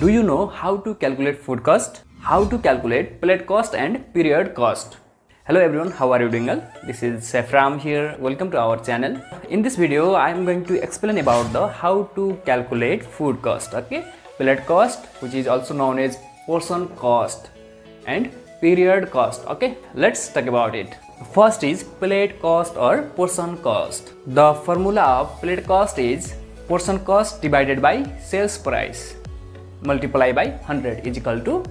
Do you know how to calculate food cost? How to calculate plate cost and period cost? Hello everyone, how are you doing? This is Chef Ram here. Welcome to our channel. In this video, I am going to explain about the how to calculate food cost. Okay, plate cost, which is also known as portion cost, and period cost. Okay, let's talk about it. First is plate cost or portion cost. The formula of plate cost is portion cost divided by sales price multiply by 100 is equal to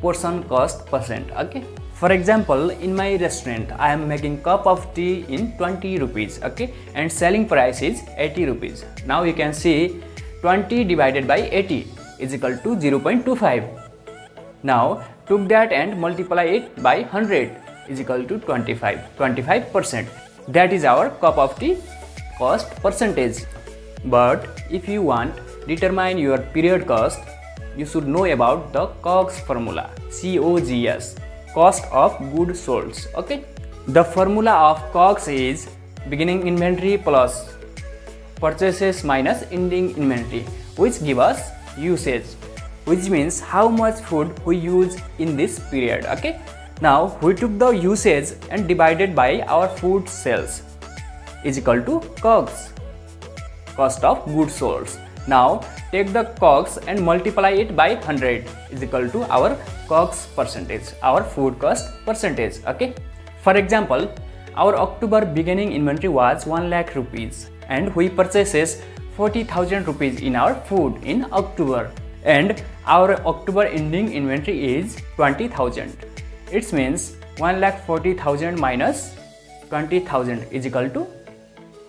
portion cost percent okay? For example in my restaurant i am making cup of tea in 20 rupees okay? And selling price is 80 rupees. Now you can see 20 divided by 80 is equal to 0.25 now took that and multiply it by 100 is equal to 25 25 percent. That is our cup of tea cost percentage. But if you want determine your period cost you should know about the COGS formula. COGS, cost of goods sold. Okay. The formula of COGS is beginning inventory plus purchases minus ending inventory, which give us usage, which means how much food we use in this period. Okay. Now we took the usage and divided by our food sales is equal to COGS, cost of goods sold. Now take the COGS and multiply it by 100 is equal to our COGS percentage, our food cost percentage. Okay. For example, our October beginning inventory was 1 lakh rupees and we purchases 40,000 rupees in our food in October and our October ending inventory is 20,000. It means 1 lakh 40,000 minus 20,000 is equal to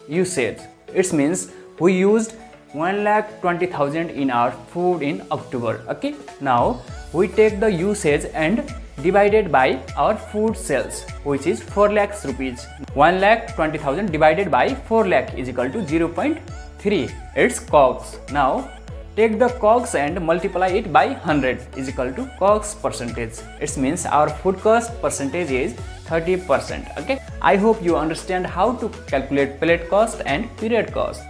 usage. It means we used 1 lakh 20,000 in our food in October. Okay. Now we take the usage and divided by our food sales which is 4 lakhs rupees. 1 lakh 20,000 divided by 4 lakh is equal to 0.3. It's COGS. Now take the COGS and multiply it by 100 is equal to COGS percentage. It means our food cost percentage is 30%. Okay. I hope you understand how to calculate plate cost and period cost.